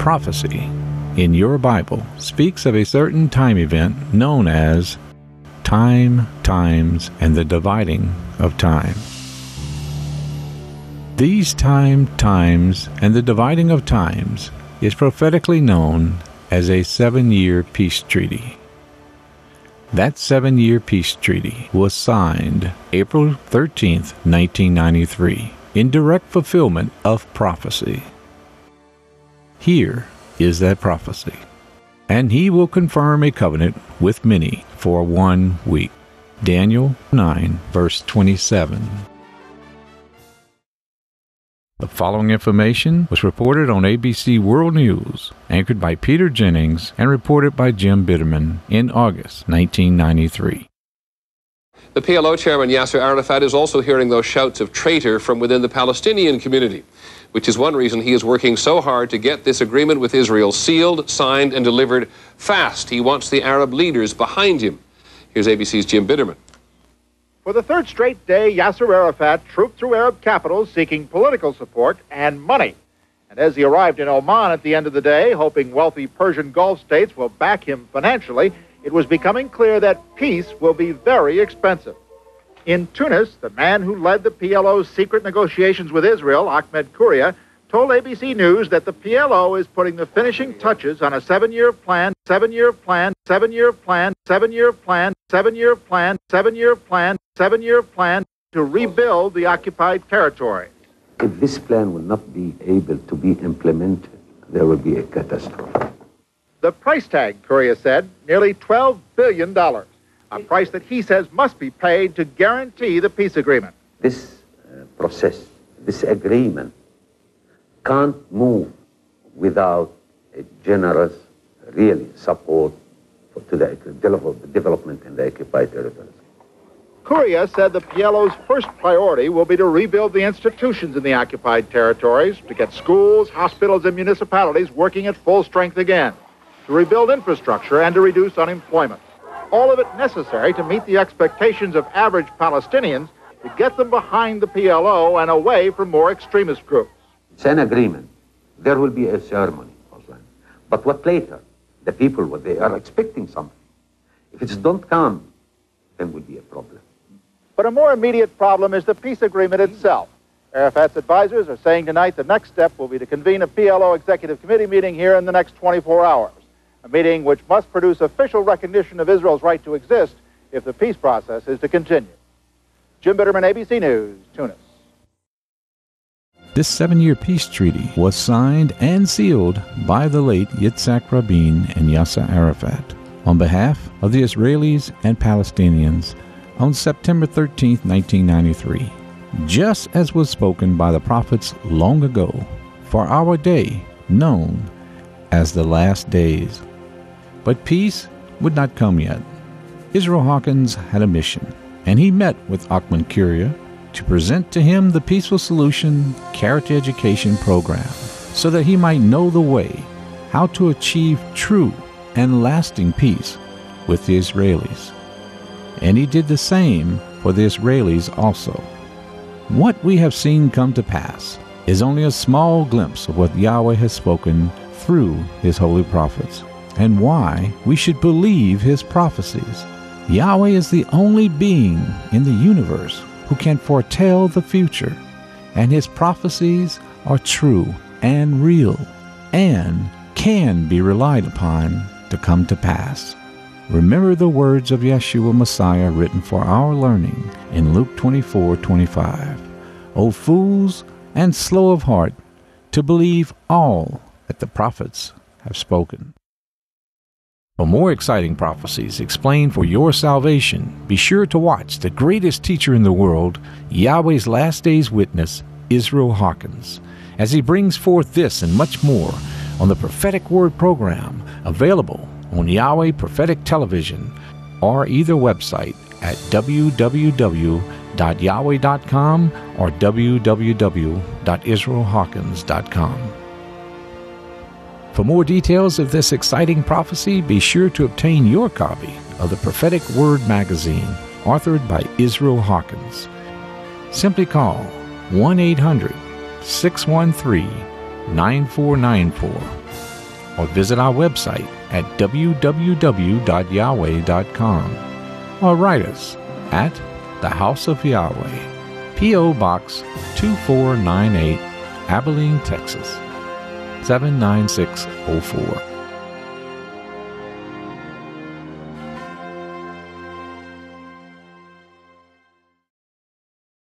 prophecy in your Bible speaks of a certain time event known as time, times, and the dividing of time. These time, times, and the dividing of times is prophetically known as a seven year peace treaty. That seven year peace treaty was signed April 13, 1993, in direct fulfillment of prophecy. Here is that prophecy. And he will confirm a covenant with many for one week. Daniel 9, verse 27. The following information was reported on ABC World News, anchored by Peter Jennings and reported by Jim Bittermann in August 1993. The PLO chairman Yasser Arafat is also hearing those shouts of traitor from within the Palestinian community, which is one reason he is working so hard to get this agreement with Israel sealed, signed, and delivered fast. He wants the Arab leaders behind him. Here's ABC's Jim Bittermann. For the third straight day, Yasser Arafat trooped through Arab capitals seeking political support and money. And as he arrived in Oman at the end of the day, hoping wealthy Persian Gulf states will back him financially, it was becoming clear that peace will be very expensive. In Tunis, the man who led the PLO's secret negotiations with Israel, Ahmed Kuria, told ABC News that the PLO is putting the finishing touches on a seven year plan, seven year plan, seven year plan, seven year plan, seven year plan, seven year plan, seven year plan to rebuild the occupied territory. If this plan will not be able to be implemented, there will be a catastrophe. The price tag, Kuria said, nearly $12 billion, a price that he says must be paid to guarantee the peace agreement. This uh, process, this agreement, can't move without a generous, really, support for, to the development in the occupied territories. Kuria said the PLO's first priority will be to rebuild the institutions in the occupied territories, to get schools, hospitals, and municipalities working at full strength again, to rebuild infrastructure, and to reduce unemployment. All of it necessary to meet the expectations of average Palestinians to get them behind the PLO and away from more extremist groups. It's an agreement. There will be a ceremony, but what later? The people, what they are expecting something. If it don't come, then will be a problem. But a more immediate problem is the peace agreement itself. Arafat's advisors are saying tonight the next step will be to convene a PLO executive committee meeting here in the next 24 hours, a meeting which must produce official recognition of Israel's right to exist if the peace process is to continue. Jim Bittermann, ABC News, Tunis. This seven year peace treaty was signed and sealed by the late Yitzhak Rabin and Yasser Arafat on behalf of the Israelis and Palestinians on September 13, 1993, just as was spoken by the prophets long ago, for our day known as the last days. But peace would not come yet. Israel Hawkins had a mission, and he met with Ahmed Kuria to present to him the Peaceful Solution Character Education Program so that he might know the way how to achieve true and lasting peace with the Israelis. And he did the same for the Israelis also. What we have seen come to pass is only a small glimpse of what Yahweh has spoken through his holy prophets and why we should believe his prophecies. Yahweh is the only being in the universe who can foretell the future, and his prophecies are true and real and can be relied upon to come to pass. Remember the words of Yeshua Messiah written for our learning in Luke 24 25. O fools and slow of heart to believe all that the prophets have spoken. For more exciting prophecies explained for your salvation, be sure to watch the greatest teacher in the world, Yahweh's Last Days Witness, Israel Hawkins, as he brings forth this and much more on the Prophetic Word program, available on Yahweh Prophetic Television or either website at www.yahweh.com or www.israelhawkins.com. For more details of this exciting prophecy, be sure to obtain your copy of the Prophetic Word magazine, authored by Israel Hawkins. Simply call 1 800 613 9494 or visit our website at www.yahweh.com or write us at the House of Yahweh, P.O. Box 2498, Abilene, Texas 79604.